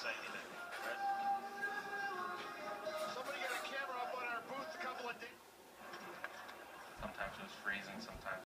say anything. Somebody got a camera up on our booth a couple of days. Sometimes it was freezing